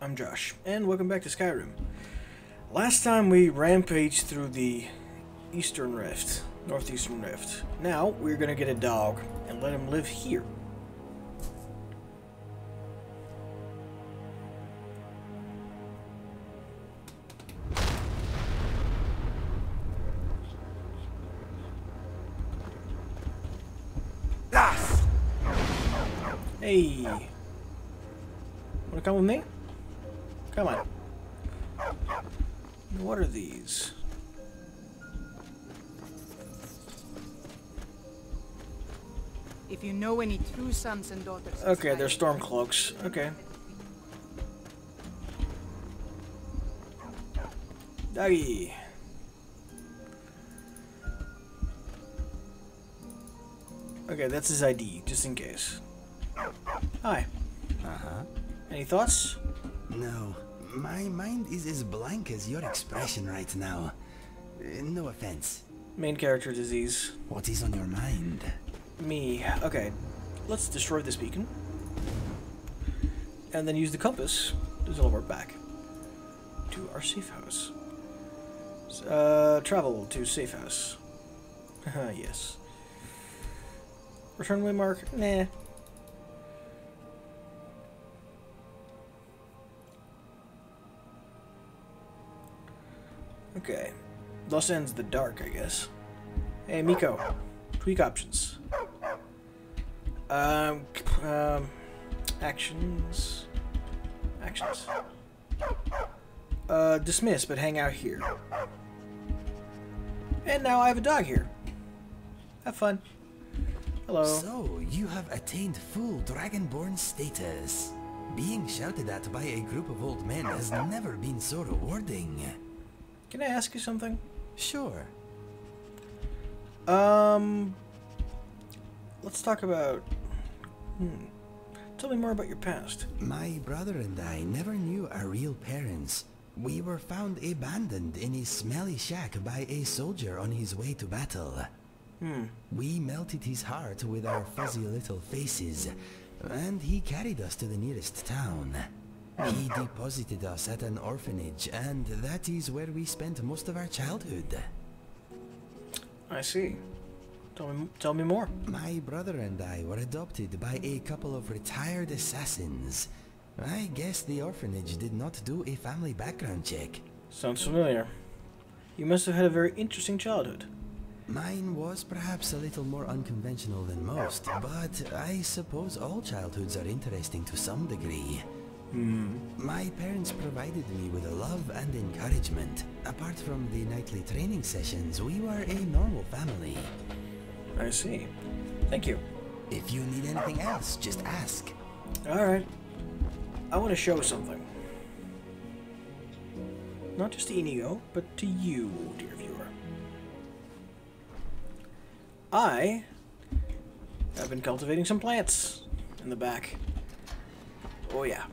I'm Josh, and welcome back to Skyrim. Last time we rampaged through the Eastern Rift, Northeastern Rift. Now, we're gonna get a dog and let him live here. Know any true sons and daughters. Okay, they're Skyrim, storm cloaks. Okay. Doggy. Okay, that's his ID, just in case. Hi. Uh-huh. Any thoughts? No, my mind is as blank as your expression right now. Uh, No offense. Main character disease. What is on your mind? Me. Okay. Let's destroy this beacon. And then use the compass to teleport back to our safe house. Uh, travel to safe house. Yes. Return waymark? Nah. Okay. Thus ends the dark, I guess. Hey, Miko. Tweak options. Um, um, actions. Actions. Uh, dismiss, but hang out here. And now I have a dog here. Have fun. Hello. So, you have attained full Dragonborn status. Being shouted at by a group of old men has never been so rewarding. Can I ask you something? Sure. Um, let's talk about. Hmm. Tell me more about your past. My brother and I never knew our real parents. We were found abandoned in a smelly shack by a soldier on his way to battle. Hmm. We melted his heart with our fuzzy little faces, and he carried us to the nearest town. He deposited us at an orphanage, and that is where we spent most of our childhood. I see. Tell me, tell me more. My brother and I were adopted by a couple of retired assassins. I guess the orphanage did not do a family background check. Sounds familiar. You must have had a very interesting childhood. Mine was perhaps a little more unconventional than most, but I suppose all childhoods are interesting to some degree. Hmm. My parents provided me with love and encouragement. Apart from the nightly training sessions, we were a normal family. I see. Thank you. If you need anything else, just ask. Alright. I want to show something. Not just to Inigo, but to you, dear viewer. I have been cultivating some plants in the back. Oh yeah.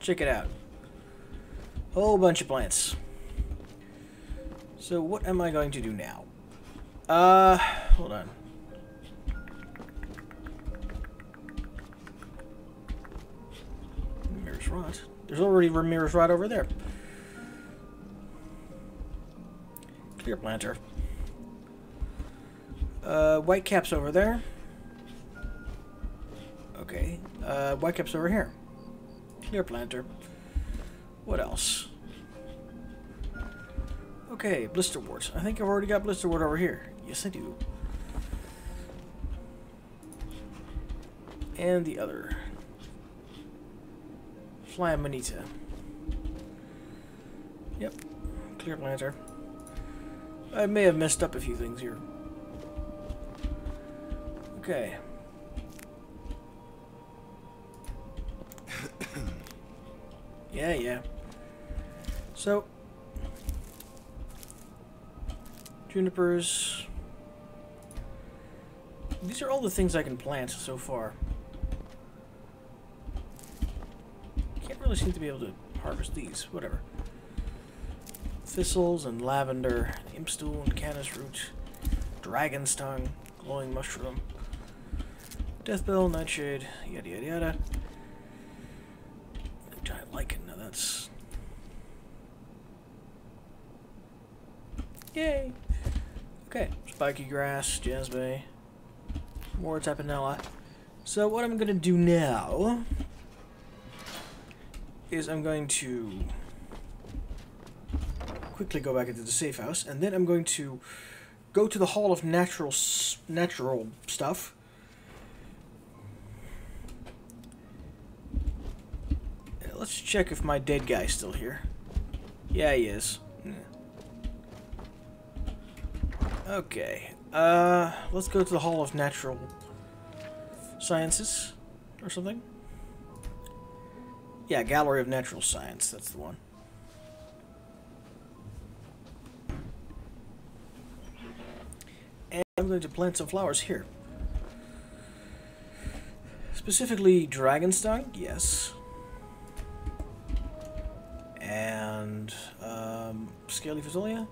Check it out. Whole bunch of plants. So what am I going to do now? Uh, hold on. There's already Ramirez right over there. Clear planter. Uh, white caps over there. Okay. Uh, white caps over here. Clear planter. What else? Okay, blister blisterwort. I think I've already got blister blisterwort over here. Yes, I do. And the other. Fly Amanita. Yep. Clear planter. I may have messed up a few things here. Okay. yeah, yeah. So, junipers. These are all the things I can plant so far. I seem to be able to harvest these. Whatever. Thistles and lavender, impstool and canis root, dragon's tongue, glowing mushroom, death bell, nightshade, yada yada yada. Giant lichen, now that's... Yay! Okay, spiky grass, jasmine, Mora Tapinella. So what I'm gonna do now is I'm going to quickly go back into the safe house, and then I'm going to go to the Hall of Natural Natural Stuff. Let's check if my dead guy's still here. Yeah, he is. Okay. Uh, let's go to the Hall of Natural Sciences or something. Yeah, Gallery of Natural Science. That's the one. And I'm going to plant some flowers here. Specifically, Dragon's Tongue, yes. And um, Scaly Fazolia?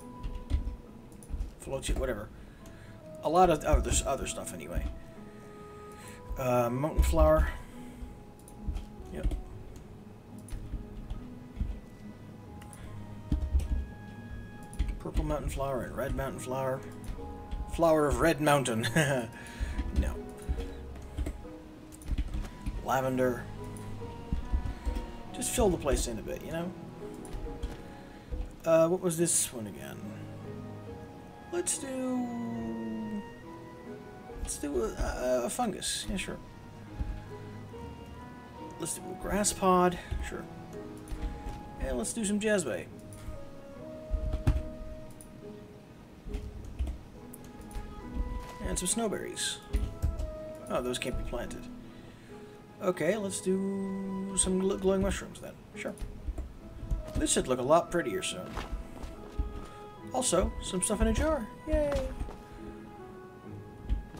Floatia, whatever. A lot of other, other stuff, anyway. Uh, mountain flower. Yep. Purple mountain flower and red mountain flower. Flower of Red Mountain. no. Lavender. Just fill the place in a bit, you know? Uh, what was this one again? Let's do... Let's do a, a, fungus. Yeah, sure. Let's do a grass pod. Sure. And let's do some jazbay. And some snowberries. Oh, those can't be planted. Okay, let's do some glowing mushrooms then. Sure. This should look a lot prettier soon. Also, some stuff in a jar. Yay!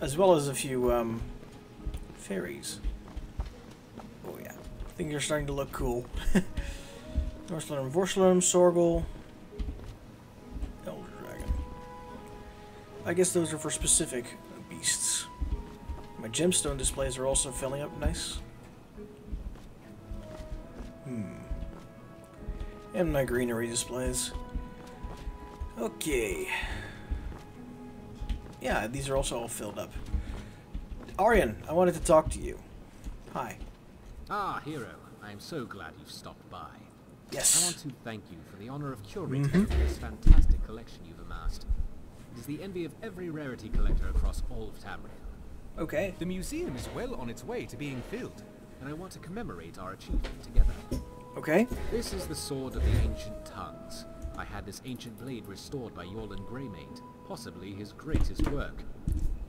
As well as a few, um, fairies. Oh yeah. Things are starting to look cool. Northland Vorslum, Sorgel, I guess those are for specific beasts. My gemstone displays are also filling up nice. Hmm. And my greenery displays. Okay. Yeah, these are also all filled up. Auryen, I wanted to talk to you. Hi. Ah, Hero, I am so glad you've stopped by. Yes. I want to thank you for the honor of curating Mhm. this fantastic collection you've amassed. Is the envy of every rarity collector across all of Tamriel, Okay. The museum is well on its way to being filled. and I want to commemorate our achievement together. Okay. This is the Sword of the Ancient Tongues. I had this ancient blade restored by Eorlund Greymane, possibly his greatest work.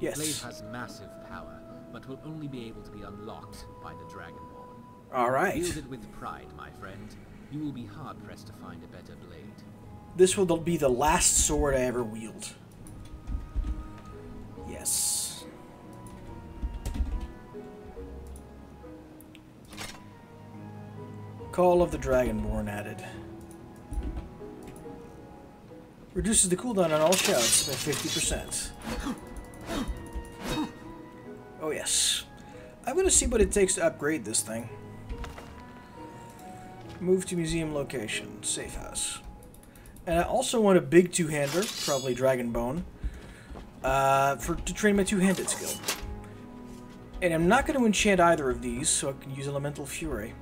Yes. The blade has massive power, but will only be able to be unlocked by the Dragonborn. All right. Wield it with pride, my friend. You will be hard pressed to find a better blade. This will be the last sword I ever wield. Call of the Dragonborn added. Reduces the cooldown on all shouts by 50%. Oh yes. I'm gonna see what it takes to upgrade this thing. Move to museum location. Safe house. And I also want a big two-hander, probably Dragon Bone, uh, for to train my two-handed skill. And I'm not going to enchant either of these, so I can use Elemental Fury.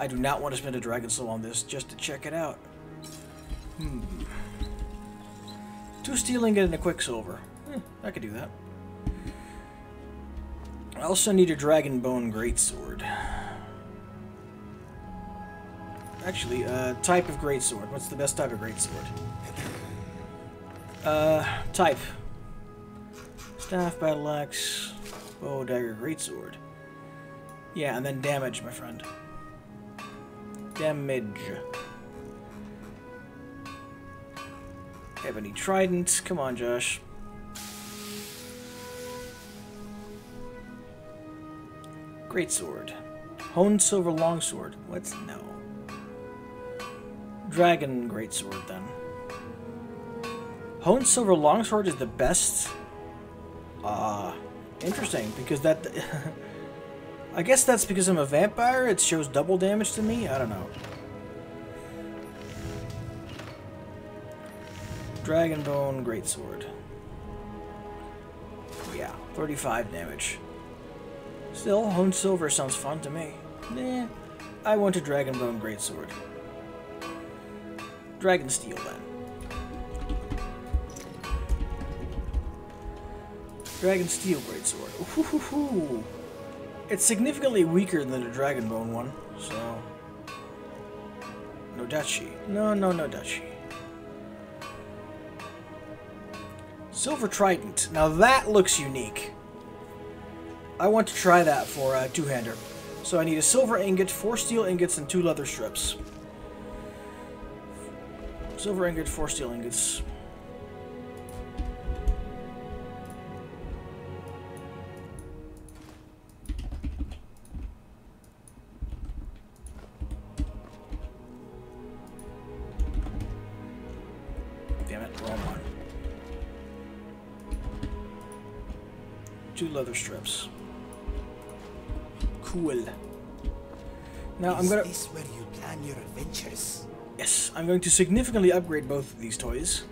I do not want to spend a Dragon Soul on this just to check it out. Hmm. Two stealing and a Quicksilver. Eh, I could do that. I also need a Dragon Bone Greatsword. Actually, uh, type of greatsword. What's the best type of greatsword? Uh, type. Staff, battle axe, bow, dagger, greatsword. Yeah, and then damage, my friend. Damage. Ebony trident. Come on, Josh. Greatsword. Honed silver longsword. What's no? Dragon Greatsword, then. Honed Silver Longsword is the best. Ah, interesting, because that... I guess that's because I'm a vampire, it shows double damage to me? I don't know. Dragonbone Greatsword. Oh, yeah, 35 damage. Still, Honed Silver sounds fun to me. Nah, I want a Dragonbone Greatsword. Dragon Steel, then. Dragon Steel Greatsword. Ooh, hoo, hoo. It's significantly weaker than the Dragonbone one, so... Nodachi. No, no, Nodachi. Silver Trident. Now that looks unique. I want to try that for a two-hander. So I need a silver ingot, four steel ingots, and two leather strips. Silver ingot, four steel ingots. Leather strips. Cool. Now I'm gonna. this where you plan your adventures? Yes, I'm going to significantly upgrade both of these toys.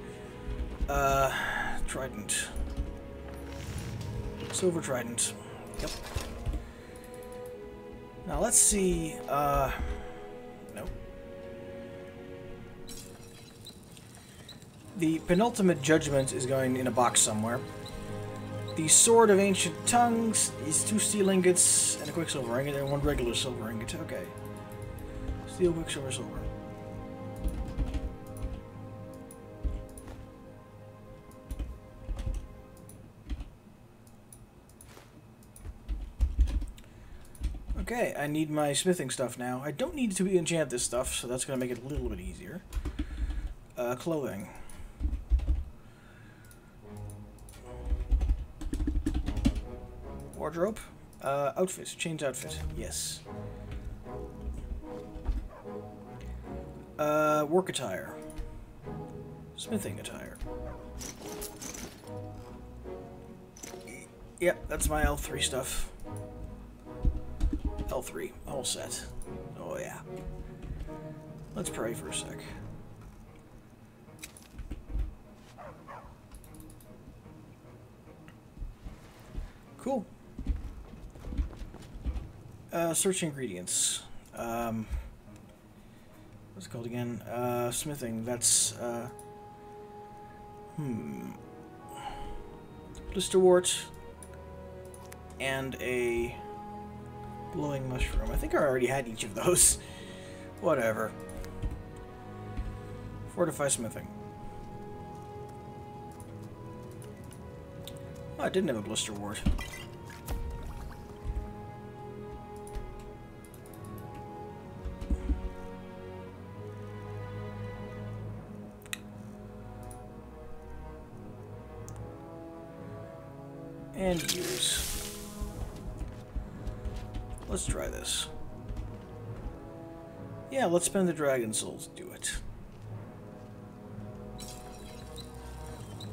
Uh, Trident. Silver Trident. Yep. Now let's see, uh, no. The Penultimate Judgment is going in a box somewhere. The Sword of Ancient Tongues is two steel ingots and a quicksilver ingot and one regular silver ingot. Okay. Steel, quicksilver, silver. Okay, I need my smithing stuff now. I don't need to be enchant this stuff, so that's going to make it a little bit easier. Uh, clothing. Wardrobe. Uh, outfit. Change outfit. Yes. Uh, work attire. Smithing attire. Yep, that's my L3 stuff. L3, whole set. Oh yeah. Let's pray for a sec. Cool. Uh, search ingredients. Um, what's it called again? Uh, smithing. That's, uh, hmm. Blisterwort and a glowing mushroom. I think I already had each of those. Whatever. Fortify smithing. Oh, I didn't have a blisterwort. And use. Let's try this. Yeah, let's spend the dragon souls to do it.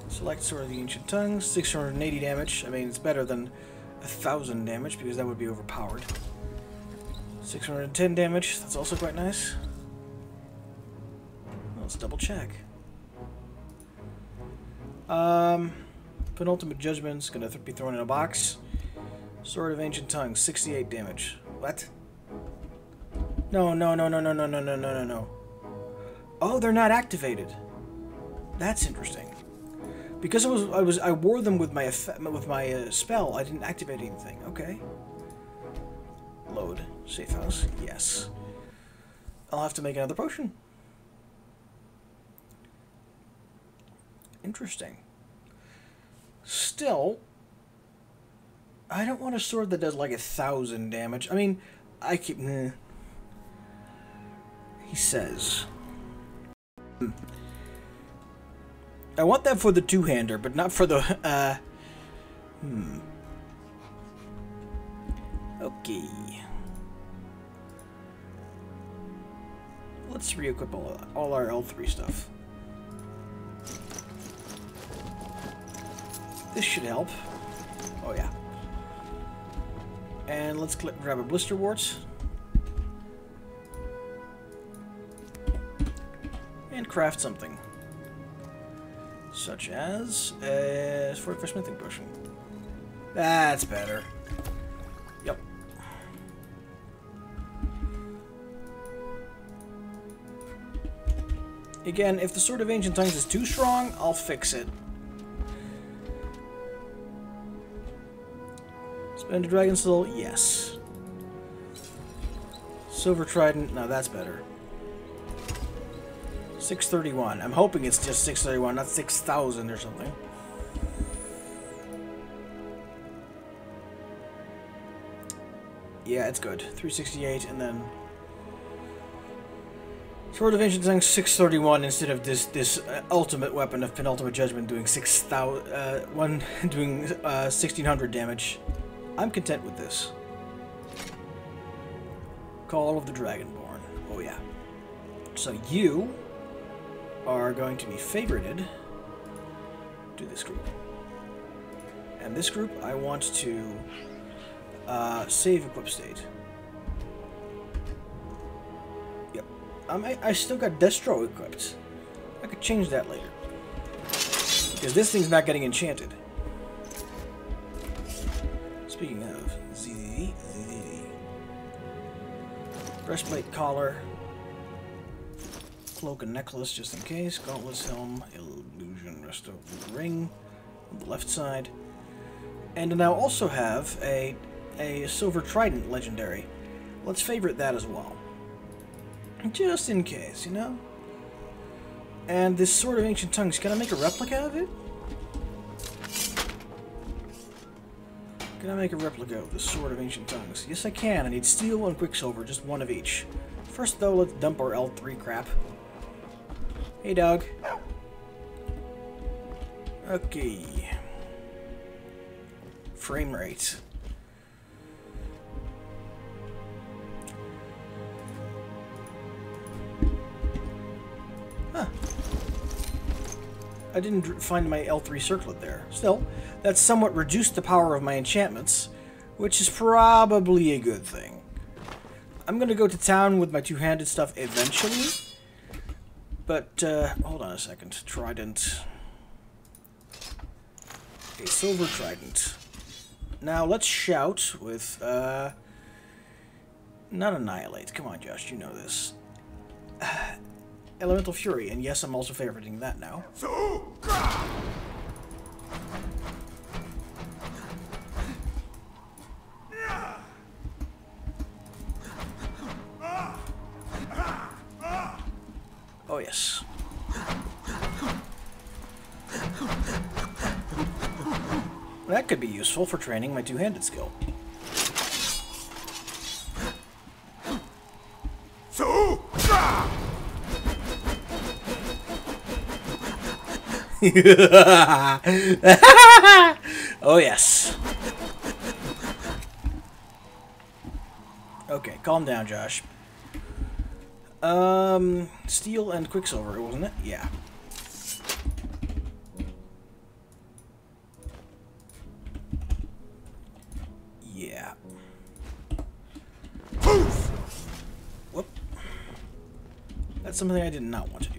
Select Sword of the Ancient Tongues, 680 damage. I mean, it's better than a thousand damage because that would be overpowered. 610 damage, that's also quite nice. Let's double check. Um, Penultimate Judgment's gonna th be thrown in a box. Sword of Ancient Tongues, 68 damage. What? No, no, no, no, no, no, no, no, no, no, no. Oh, they're not activated. That's interesting. Because I was, I was, I wore them with my with my uh, spell. I didn't activate anything. Okay. Load safe house. Yes. I'll have to make another potion. Interesting. Still, I don't want a sword that does like a thousand damage. I mean, I keep. Meh. He says. Hmm. I want that for the two-hander, but not for the. Uh, hmm. Okay. Let's re-equip all, all our L3 stuff. This should help. Oh yeah. And let's grab a blisterwort. And craft something. such as a fortified smithing potion. That's better. Yep. Again, if the Sword of Ancient Tongues is too strong, I'll fix it. A Dragon Soul? Yes. Silver Trident? No, that's better. 631. I'm hoping it's just 631, not 6,000 or something. Yeah, it's good. 368, and then... Sword of Ancient Tongues 631 instead of this this uh, ultimate weapon of Penultimate Judgment doing 6,000... Uh, one doing uh, 1,600 damage. I'm content with this. Call of the Dragonborn. Oh yeah. So you are going to be favorited to this group. And this group, I want to uh, save equip state. Yep. Um, I, I still got Destro equipped. I could change that later. Because this thing's not getting enchanted. Speaking of, ZZ, ZZ. Breastplate collar. Cloak and necklace just in case. Gauntlets helm, illusion, rest of the ring on the left side. And now also have a a silver trident legendary. Let's favorite that as well. Just in case, you know? And this Sword of Ancient Tongues, can I make a replica of it? Can I make a replica of the Sword of Ancient Tongues? Yes, I can. I need steel and quicksilver, just one of each. First, though, let's dump our L3 crap. Hey, dog. Okay. Frame rate. I didn't find my L3 circlet there. Still, that's somewhat reduced the power of my enchantments, which is probably a good thing. I'm gonna go to town with my two-handed stuff eventually, but, uh, hold on a second. Trident. A silver trident. Now, let's shout with, uh, not annihilate. Come on, Josh, you know this. Elemental Fury, and yes, I'm also favoriting that now. Oh yes. That could be useful for training my two-handed skill. oh, yes. Okay, calm down, Josh. Um, steel and quicksilver, wasn't it? Yeah. Yeah. Whoop. That's something I did not want to do.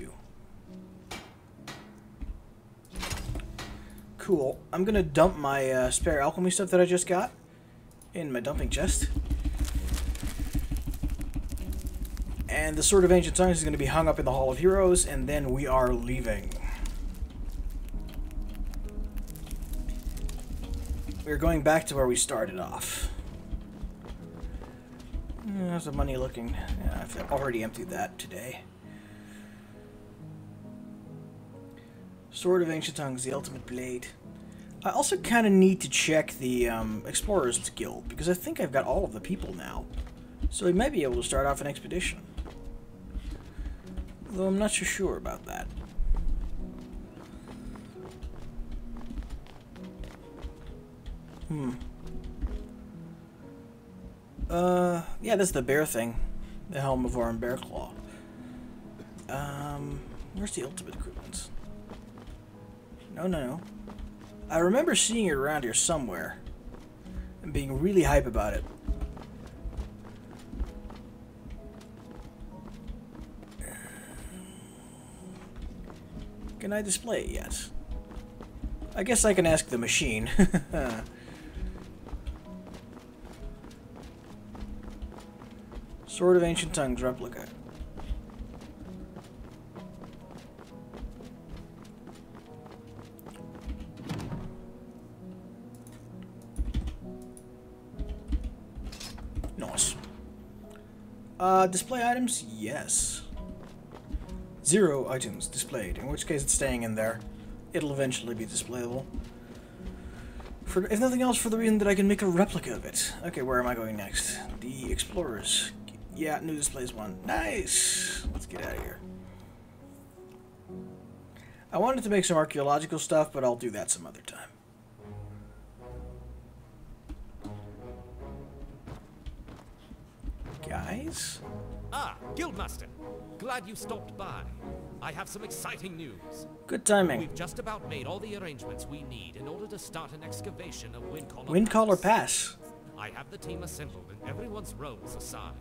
Cool. I'm gonna dump my uh, spare alchemy stuff that I just got in my dumping chest. And the Sword of Ancient Tongues is going to be hung up in the Hall of Heroes, and then we are leaving. We're going back to where we started off. Hmm, how's the money looking? Yeah, I've already emptied that today. Sword of Ancient Tongues, the Ultimate Blade. I also kind of need to check the um, Explorers Guild, because I think I've got all of the people now. So we might be able to start off an expedition. Though I'm not so sure about that. Hmm. Uh, yeah, that's the bear thing. The Helm of Oreyn Bearclaw. Um, where's the ultimate equipment? No, no, no. I remember seeing it around here somewhere. And being really hype about it. Can I display it yet? I guess I can ask the machine. Sword of Ancient Tongues replica. Uh, display items? Yes. Zero items displayed, in which case it's staying in there. It'll eventually be displayable. For, if nothing else, for the reason that I can make a replica of it. Okay, where am I going next? The Explorers. Yeah, new displays one. Nice! Let's get out of here. I wanted to make some archaeological stuff, but I'll do that some other time. Guys? Ah, Guildmaster. Glad you stopped by. I have some exciting news. Good timing. We've just about made all the arrangements we need in order to start an excavation of Windcaller Windcaller Pass. I have the team assembled and everyone's roles assigned.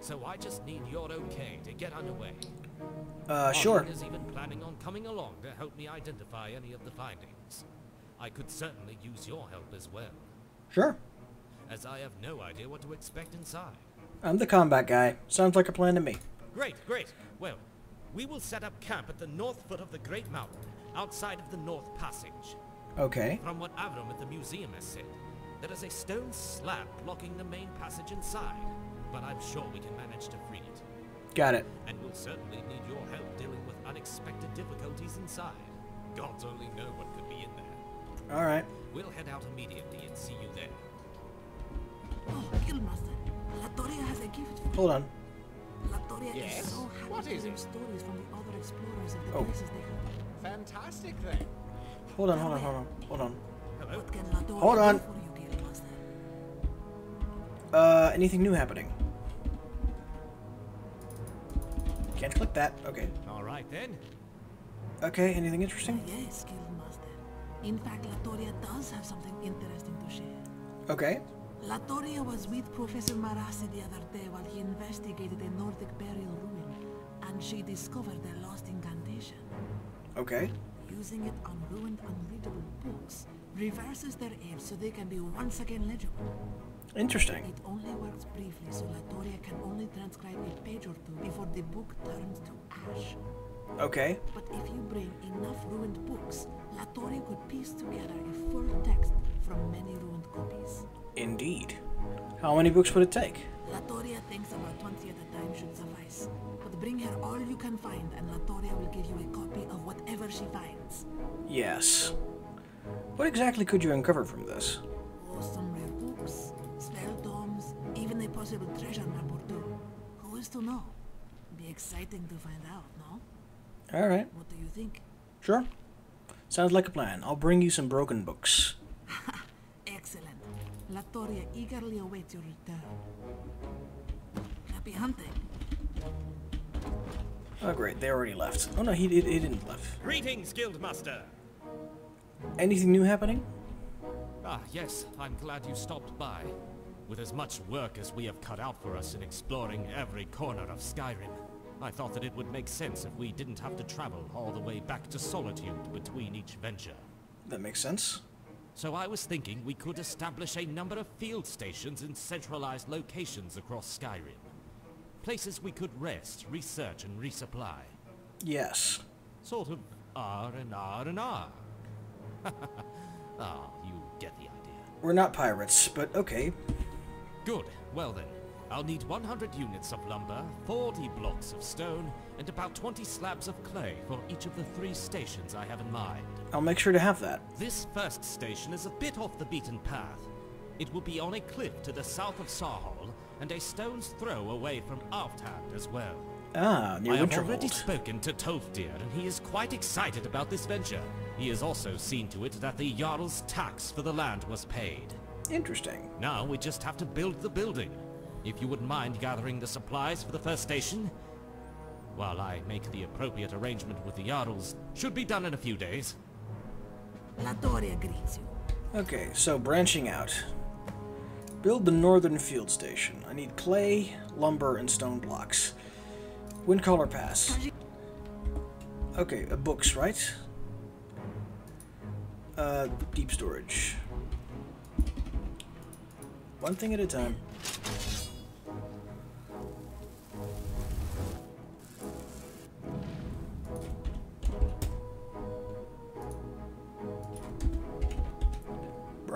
So I just need your okay to get underway. Uh, sure. Is even planning on coming along to help me identify any of the findings. I could certainly use your help as well, Sure. as I have no idea what to expect inside. I'm the combat guy. Sounds like a plan to me. Great, great. Well, we will set up camp at the north foot of the Great Mountain, outside of the North Passage. Okay. From what Avram at the museum has said, there is a stone slab blocking the main passage inside, but I'm sure we can manage to free it. Got it. And we'll certainly need your help dealing with unexpected difficulties inside. Gods only know what could be in there. Alright. We'll head out immediately and see you there. Oh, Guildmaster, Latoria has a gift for Hold on. Latoria Yes? is so happy What to is hear it? stories from the other explorers of the Oh. places they have. Fantastic then. Hold on, hold on, hold on. Hold on. Hello? What can Latoria Hold on. for you, Guildmaster? Uh, anything new happening? Can't click that. Okay. All right then. Okay, anything interesting? Yes, Guildmaster. In fact, Latoria does have something interesting to share. Okay. Latoria was with Professor Marassi the other day while he investigated a Nordic burial ruin, and she discovered a lost incantation. Okay. Using it on ruined, unreadable books reverses their age so they can be once again legible. Interesting. It only works briefly, so Latoria can only transcribe a page or two before the book turns to ash. Okay. But if you bring enough ruined books, Latoria could piece together a full text from many ruined copies. Indeed. How many books would it take? Latoria thinks about 20 at a time should suffice. But bring her all you can find, and Latoria will give you a copy of whatever she finds. Yes. What exactly could you uncover from this? Oh, some rare books, spell tomes, even a possible treasure map or two. Who is to know? Be exciting to find out, no? Alright. What do you think? Sure. Sounds like a plan. I'll bring you some broken books. Excellent. Latoria eagerly awaits your return. Happy hunting. Oh, great. They already left. Oh, no, he, he, he didn't left. Greetings, Guildmaster. Anything new happening? Ah, yes, I'm glad you stopped by. With as much work as we have cut out for us in exploring every corner of Skyrim, I thought that it would make sense if we didn't have to travel all the way back to Solitude between each venture. That makes sense. So I was thinking we could establish a number of field stations in centralized locations across Skyrim. Places we could rest, research, and resupply. Yes. Sort of R and R and R. ah, you get the idea. We're not pirates, but okay. Good. Well then, I'll need 100 units of lumber, 40 blocks of stone, and about 20 slabs of clay for each of the three stations I have in mind. I'll make sure to have that. This first station is a bit off the beaten path. It will be on a cliff to the south of Saarthal, and a stone's throw away from Alfthand as well. Ah, near I have already spoken to Tolfdir, and he is quite excited about this venture. He has also seen to it that the Jarl's tax for the land was paid. Interesting. Now we just have to build the building. If you wouldn't mind gathering the supplies for the first station, while I make the appropriate arrangement with the Jarls, should be done in a few days. Latoria greets. Okay, so branching out. Build the northern field station. I need clay, lumber, and stone blocks. Windcaller Pass. Okay, uh, books, right? Uh, deep storage. One thing at a time.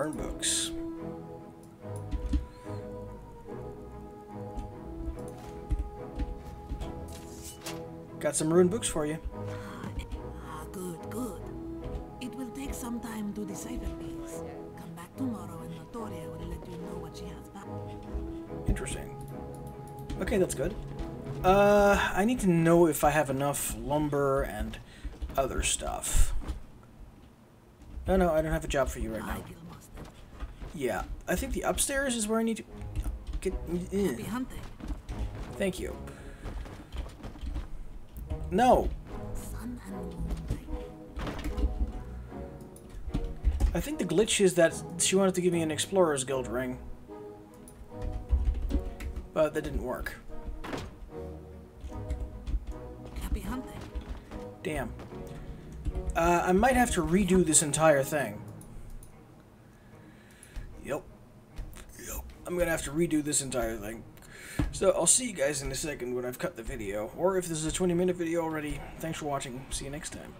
Burn books. Got some rune books for you. Ah, good, good. It will take some time to decipher these. Come back tomorrow and Latoria will let you know what she has found. Interesting. Okay, that's good. Uh, I need to know if I have enough lumber and other stuff. No, no, I don't have a job for you right now. Yeah, I think the upstairs is where I need to get in. Hunting. Thank you. No. I think the glitch is that she wanted to give me an Explorer's Guild ring. But that didn't work. Happy hunting. Damn. Uh, I might have to redo this entire thing. Yep. I'm gonna have to redo this entire thing. So I'll see you guys in a second when I've cut the video. Or if this is a 20 minute video already, thanks for watching. See you next time.